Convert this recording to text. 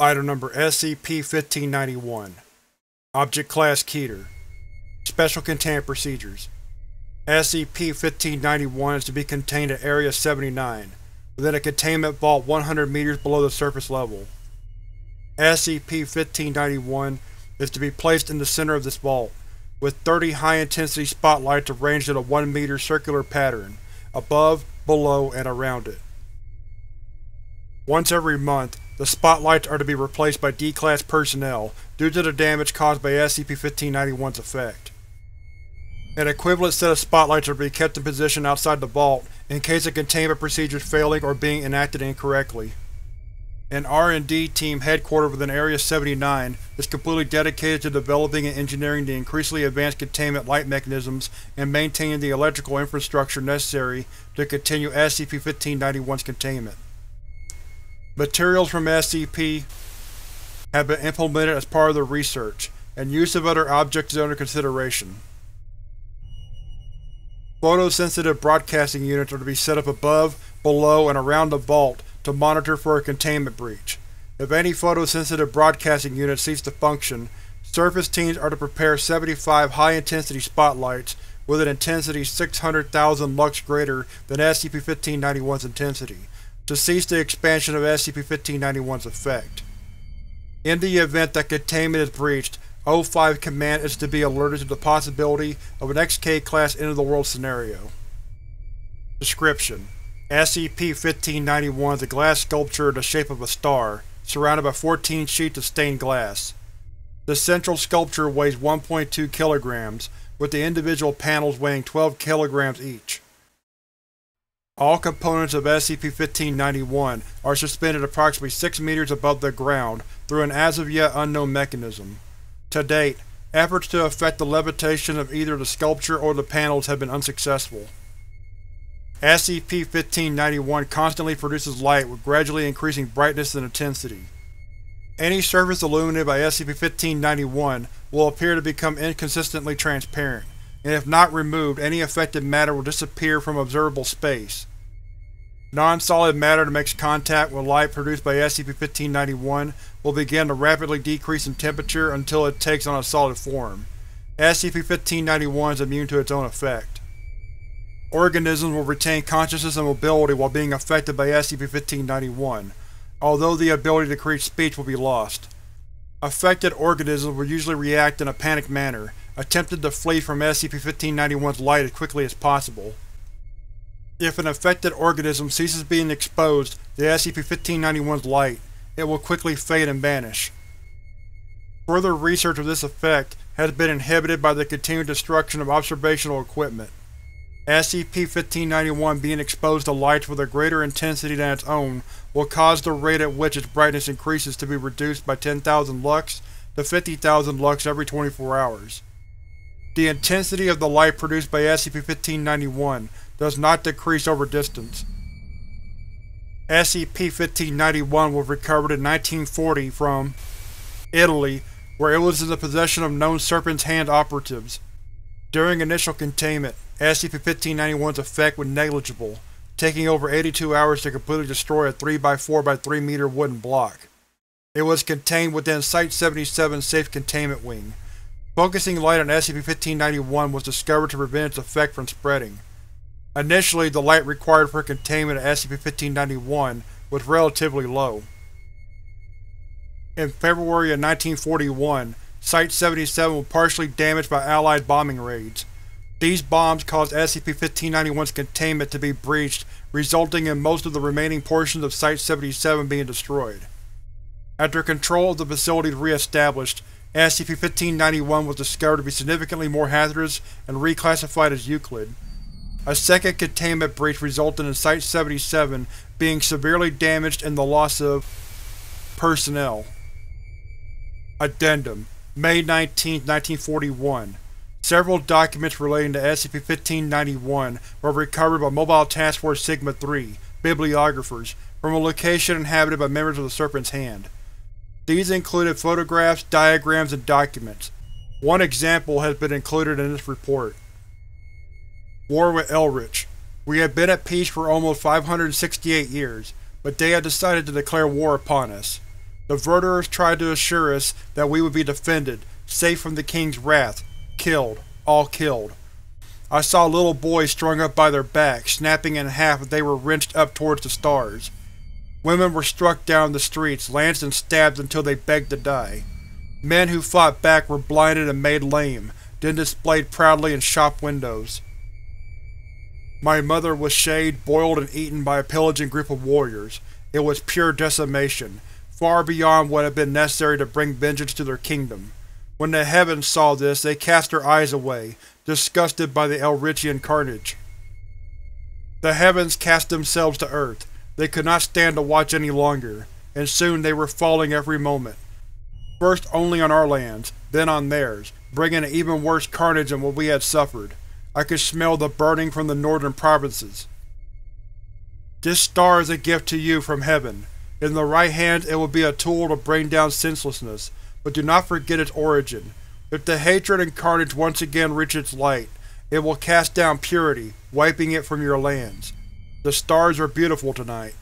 Item Number SCP-1591 Object Class Keter Special Containment Procedures SCP-1591 is to be contained at Area 79, within a containment vault 100 meters below the surface level. SCP-1591 is to be placed in the center of this vault, with 30 high-intensity spotlights arranged in a 1 meter circular pattern, above, below, and around it. Once every month, the spotlights are to be replaced by D-Class personnel due to the damage caused by SCP-1591's effect. An equivalent set of spotlights are to be kept in position outside the vault in case of containment procedures failing or being enacted incorrectly. An R&D team headquartered within Area 79 is completely dedicated to developing and engineering the increasingly advanced containment light mechanisms and maintaining the electrical infrastructure necessary to continue SCP-1591's containment. Materials from SCP have been implemented as part of the research, and use of other objects is under consideration. Photosensitive broadcasting units are to be set up above, below, and around the vault to monitor for a containment breach. If any photosensitive broadcasting unit cease to function, surface teams are to prepare 75 high-intensity spotlights with an intensity 600,000 lux greater than SCP-1591's intensity, to cease the expansion of SCP-1591's effect. In the event that containment is breached, O5 Command is to be alerted to the possibility of an XK-class end-of-the-world scenario. Description: SCP-1591 is a glass sculpture in the shape of a star, surrounded by 14 sheets of stained glass. The central sculpture weighs 1.2 kilograms, with the individual panels weighing 12 kilograms each. All components of SCP-1591 are suspended approximately 6 meters above the ground through an as-of-yet unknown mechanism. To date, efforts to affect the levitation of either the sculpture or the panels have been unsuccessful. SCP-1591 constantly produces light with gradually increasing brightness and intensity. Any surface illuminated by SCP-1591 will appear to become inconsistently transparent, and if not removed any affected matter will disappear from observable space. Non-solid matter that makes contact with light produced by SCP-1591 will begin to rapidly decrease in temperature until it takes on a solid form. SCP-1591 is immune to its own effect. Organisms will retain consciousness and mobility while being affected by SCP-1591, although the ability to create speech will be lost. Affected organisms will usually react in a panicked manner, attempting to flee from SCP-1591's light as quickly as possible. If an affected organism ceases being exposed to SCP-1591's light, it will quickly fade and vanish. Further research of this effect has been inhibited by the continued destruction of observational equipment. SCP-1591 being exposed to lights with a greater intensity than its own will cause the rate at which its brightness increases to be reduced by 10,000 lux to 50,000 lux every 24 hours. The intensity of the light produced by SCP-1591 does not decrease over distance. SCP-1591 was recovered in 1940 from Italy, where it was in the possession of known Serpent's Hand operatives. During initial containment, SCP-1591's effect was negligible, taking over 82 hours to completely destroy a 3x4x3 meter wooden block. It was contained within Site-77's safe containment wing. Focusing light on SCP-1591 was discovered to prevent its effect from spreading. Initially, the light required for containment of SCP-1591 was relatively low. In February of 1941, Site-77 was partially damaged by Allied bombing raids. These bombs caused SCP-1591's containment to be breached, resulting in most of the remaining portions of Site-77 being destroyed. After control of the facilities re-established, SCP-1591 was discovered to be significantly more hazardous and reclassified as Euclid. A second containment breach resulted in Site-77 being severely damaged and the loss of personnel. Addendum May 19, 1941 Several documents relating to SCP-1591 were recovered by Mobile Task Force Sigma-3 bibliographers from a location inhabited by members of the Serpent's Hand. These included photographs, diagrams, and documents. One example has been included in this report. War with Elrich. We have been at peace for almost 568 years, but they have decided to declare war upon us. The Verderers tried to assure us that we would be defended, safe from the King's wrath. Killed. All killed. I saw little boys strung up by their backs, snapping in half as they were wrenched up towards the stars. Women were struck down the streets, lanced and stabbed until they begged to die. Men who fought back were blinded and made lame, then displayed proudly in shop windows. My mother was shaved, boiled, and eaten by a pillaging group of warriors. It was pure decimation, far beyond what had been necessary to bring vengeance to their kingdom. When the heavens saw this, they cast their eyes away, disgusted by the Elrichian carnage. The heavens cast themselves to earth. They could not stand to watch any longer, and soon they were falling every moment. First only on our lands, then on theirs, bringing an even worse carnage than what we had suffered. I could smell the burning from the northern provinces. This star is a gift to you from heaven. In the right hand it will be a tool to bring down senselessness, but do not forget its origin. If the hatred and carnage once again reach its light, it will cast down purity, wiping it from your lands. The stars are beautiful tonight.